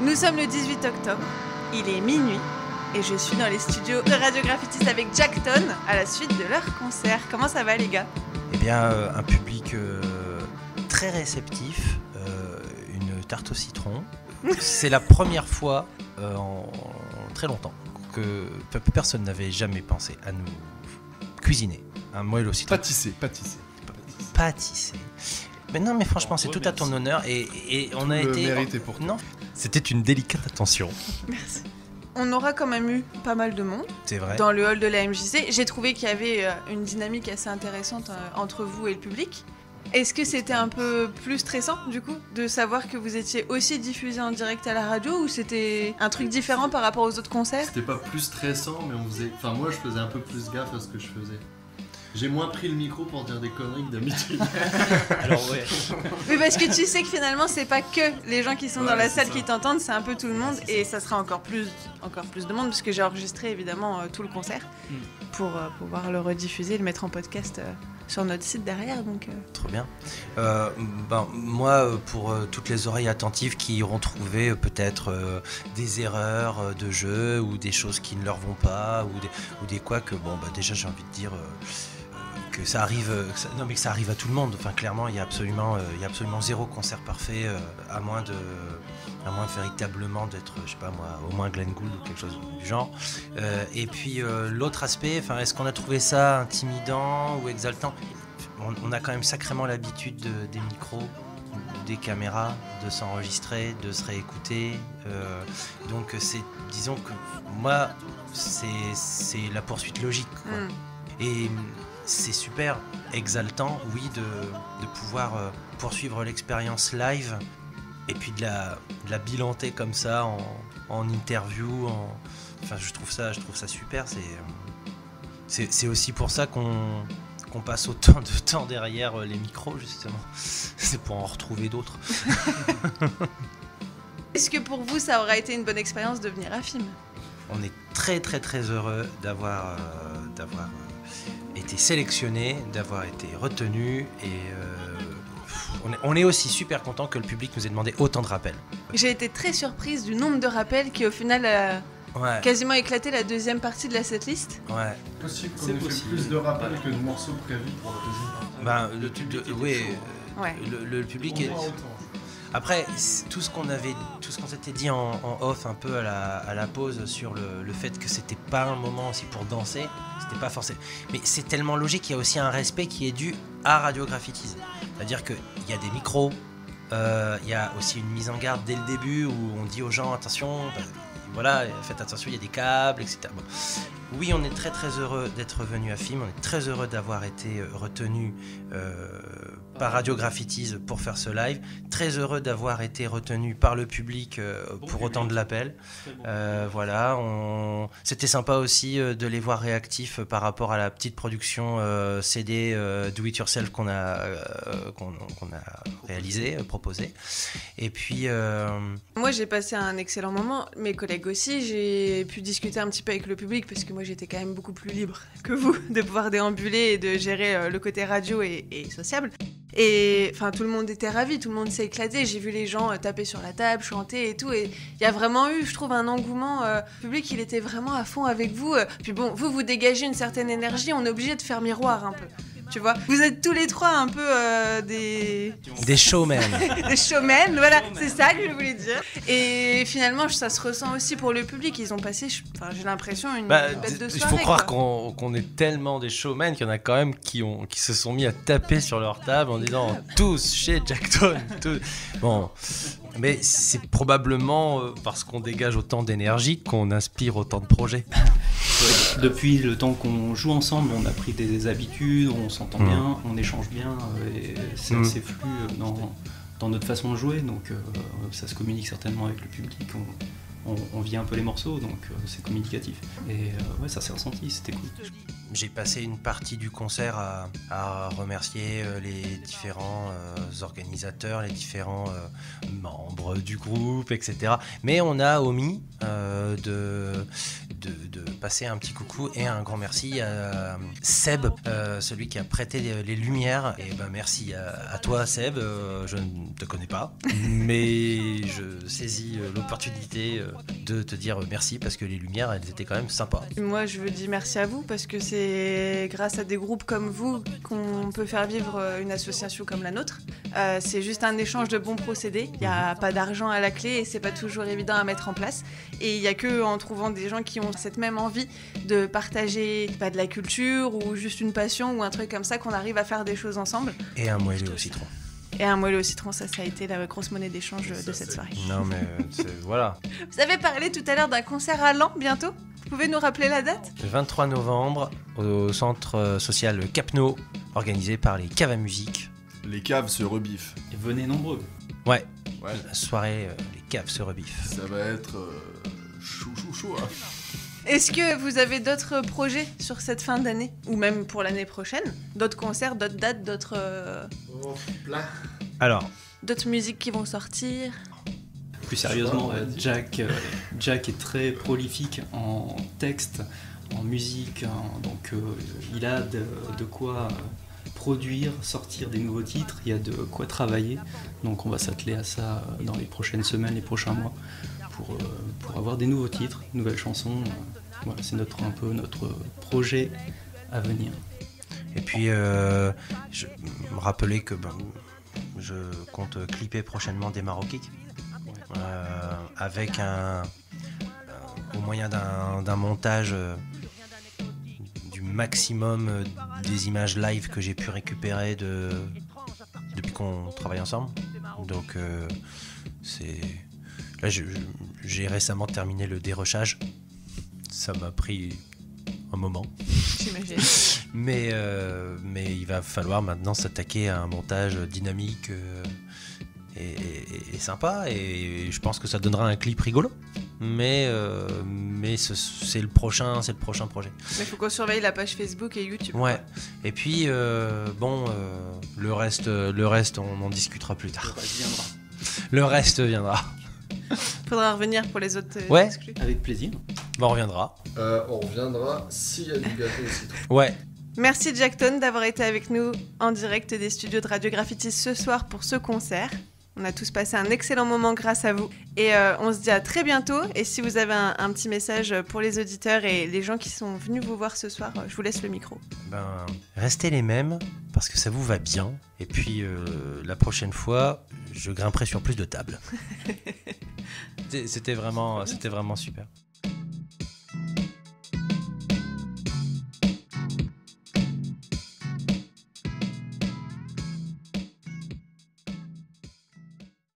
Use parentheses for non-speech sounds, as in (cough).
Nous sommes le 18 octobre, il est minuit et je suis dans les studios de Radio Graffitis avec Jackton à la suite de leur concert. Comment ça va les gars? Eh bien, euh, un public euh, très réceptif, euh, une tarte au citron. (laughs) C'est la première fois euh, en, en très longtemps que pe- personne n'avait jamais pensé à nous cuisiner un moelle au citron. Pâtissé, pâtissé. Pâtisser. Mais non, mais franchement, c'est tout à ton honneur et, et on a le été. pour toi. Non, c'était une délicate attention. (laughs) Merci. On aura quand même eu pas mal de monde C'est vrai. dans le hall de la MJC. J'ai trouvé qu'il y avait euh, une dynamique assez intéressante euh, entre vous et le public. Est-ce que c'était un peu plus stressant du coup de savoir que vous étiez aussi diffusé en direct à la radio ou c'était un truc différent par rapport aux autres concerts? C'était pas plus stressant, mais on faisait. Enfin, moi, je faisais un peu plus gaffe à ce que je faisais. J'ai moins pris le micro pour dire des conneries que d'habitude. (laughs) Alors, ouais. (laughs) Oui, parce que tu sais que finalement, c'est pas que les gens qui sont Ouais, dans la salle ça. qui t'entendent, c'est un peu tout le monde et ça sera encore plus, encore plus de monde parce que j'ai enregistré évidemment euh, tout le concert Mm. pour euh, pouvoir le rediffuser, le mettre en podcast euh, sur notre site derrière. Donc, euh, Trop bien. Euh, ben, moi, pour euh, toutes les oreilles attentives qui auront trouvé euh, peut-être euh, des erreurs euh, de jeu ou des choses qui ne leur vont pas ou des, ou des quoi que, bon, bah, déjà, j'ai envie de dire. Que ça arrive, que ça- non mais que ça arrive à tout le monde. Enfin, clairement, il y a absolument, euh, il y a absolument zéro concert parfait, euh, à moins de, à moins véritablement d'être, je sais pas moi, au moins Glenn Gould ou quelque chose du genre. Euh, et puis l'autre aspect, enfin, est-ce qu'on a trouvé ça intimidant ou exaltant? On, on a quand même sacrément l'habitude de- des micros, des caméras, de s'enregistrer, de se réécouter. euh, donc c'est, disons que moi, c'est, c'est la poursuite logique. quoi. mm. Et c'est super exaltant, oui, de, de pouvoir euh, poursuivre l'expérience live et puis de la, de la bilanter comme ça en, en interview. En... Enfin, je trouve ça, je trouve ça super. C'est, euh, c'est, c'est aussi pour ça qu'on, qu'on passe autant de (laughs) temps derrière euh, les micros, justement. (laughs) C'est pour en retrouver d'autres. (laughs) Est-ce que pour vous, ça aurait été une bonne expérience de venir à film On est très très très heureux d'avoir euh, d'avoir euh, été sélectionné, d'avoir été retenu et euh, on, est, aussi super content que le public nous ait demandé autant de rappels. J'ai été très surprise du nombre de rappels qui, au final, a Ouais, quasiment éclaté la deuxième partie de la setlist. ouais. Possible qu'on ait fait plus de rappels que de morceaux prévus pour la deuxième partie. Ben, le, de- oui, Ouais. le, le public est. Après, tout ce qu'on avait, tout ce qu'on s'était dit en, off un peu à la, pause sur le, fait que c'était pas un moment aussi pour danser, c'était pas forcément. Mais c'est tellement logique, il y a aussi un respect qui est dû à Radio. C'est-à-dire qu'il y a des micros, euh, il y a aussi une mise en garde dès le début où on dit aux gens attention, bah, voilà, faites attention, il y a des câbles, etc. Bon. Oui, on est très très heureux d'être venu à FIM, on est très heureux d'avoir été euh, retenu euh, par Radio Graffitis pour faire ce live, très heureux d'avoir été retenu par le public euh, pour autant de l'appel. Euh, voilà, on... c'était sympa aussi euh, de les voir réactifs par rapport à la petite production CD Do It Yourself qu'on a, qu'on a réalisé, euh, proposé. Et puis, euh, Moi, j'ai passé un excellent moment. Mes collègues aussi. J'ai pu discuter un petit peu avec le public parce que moi, j'étais quand même beaucoup plus libre que vous (laughs) de pouvoir déambuler et de gérer euh, le côté radio et, sociable. Et enfin, tout le monde était ravi, tout le monde s'est éclaté. J'ai vu les gens euh, taper sur la table, chanter et tout. Et il y a vraiment eu, je trouve, un engouement public. Il était vraiment à fond avec vous. Puis bon, vous, vous dégagez une certaine énergie. On est obligé de faire miroir un peu. Tu vois, vous êtes tous les trois un peu euh, des des showmen. (laughs) des showmen, voilà, c'est ça que je voulais dire. Et finalement, ça se ressent aussi pour le public. Ils ont passé, j'ai l'impression, une Bah, bête de il soirée. faut croire qu'on qu'on est tellement des showmen qu'il y en a quand même qui, ont, qui se sont mis à taper sur leur table en disant tous chez Jackton. tous. Bon, mais c'est probablement euh, parce qu'on dégage autant d'énergie qu'on inspire autant de projets. Depuis le temps qu'on joue ensemble, on a pris des habitudes, on s'entend Mm. bien, on échange bien, euh, et c'est Mm. assez flux euh, dans, dans notre façon de jouer, donc euh, ça se communique certainement avec le public. On, on, on vit un peu les morceaux, donc euh, c'est communicatif. Et euh, ouais, ça s'est ressenti, c'était cool. J'ai passé une partie du concert à, à remercier euh, les différents euh, organisateurs, les différents euh, membres du groupe, etc. Mais on a omis euh, de, de, de passer un petit coucou et un grand merci à Seb, euh, celui qui a prêté les, les lumières. Et ben merci à, à toi Seb, Euh, je ne te connais pas, (laughs) mais je saisis l'opportunité de te dire merci parce que les lumières elles étaient quand même sympas. Moi, je veux dire merci à vous parce que c'est grâce à des groupes comme vous qu'on peut faire vivre euh, une association comme la nôtre. Euh, c'est juste un échange de bons procédés. Il n'y a pas d'argent à la clé et c'est pas toujours évident à mettre en place. Et il n'y a que en trouvant des gens qui ont cette même envie de partager pas de la culture ou juste une passion ou un truc comme ça qu'on arrive à faire des choses ensemble. Et un moelleux au citron. Et un moelleux au citron, ça, ça a été la grosse monnaie d'échange de cette soirée. Non mais euh, c'est- voilà. (laughs) Vous avez parlé tout à l'heure d'un concert à Lan bientôt? Vous pouvez nous rappeler la date? Le 23 novembre au centre euh, social Capno, organisé par les Caves à Musique. Les caves se rebiffent. Et venez nombreux. Ouais, Ouais, la soirée, euh, les caves se rebiffent. ça va être euh, chou chou chou. hein. Est-ce que vous avez d'autres projets sur cette fin d'année? Ou même pour l'année prochaine? D'autres concerts, d'autres dates, d'autres euh, Oh, plein. Alors, d'autres musiques qui vont sortir? Plus sérieusement, Ouais, euh. Jack, euh, Jack est très prolifique en texte, en musique, donc euh, il a de, de quoi euh, produire, sortir des nouveaux titres, il y a de quoi travailler, donc on va s'atteler à ça dans les prochaines semaines, les prochains mois, pour, euh, pour avoir des nouveaux titres, de nouvelles chansons. euh, Voilà, c'est notre, un peu notre projet à venir. et puis euh, je me rappelais que ben, je compte clipper prochainement des Maroquiques euh, avec un, euh, au moyen d'un montage euh, du maximum euh, des images live que j'ai pu récupérer de, depuis qu'on travaille ensemble. Donc euh, c'est là j'ai récemment terminé le dérochage. Ça m'a pris un moment. (laughs) Mais, euh, mais il va falloir maintenant s'attaquer à un montage dynamique euh, et, et- et sympa. Et je pense que ça donnera un clip rigolo. Mais, euh, mais ce- c'est le prochain, c'est le prochain projet. Mais faut qu'on surveille la page Facebook et YouTube. Ouais. Et puis euh, bon, euh, le reste, le reste, on en discutera plus tard. Le reste viendra. Faudra revenir pour les autres euh, Ouais. exclus. Avec plaisir. Bon, on reviendra. Euh, on reviendra s'il y a du gâteau au citron. Ouais. Merci Jackton d'avoir été avec nous en direct des studios de Radio Graffiti ce soir pour ce concert. On a tous passé un excellent moment grâce à vous. Et euh, on se dit à très bientôt. Et si vous avez un, un petit message pour les auditeurs et les gens qui sont venus vous voir ce soir, euh, je vous laisse le micro. Ben, restez les mêmes parce que ça vous va bien. Et puis euh, la prochaine fois, je grimperai sur plus de tables. (laughs) C'était vraiment, c'était vraiment super.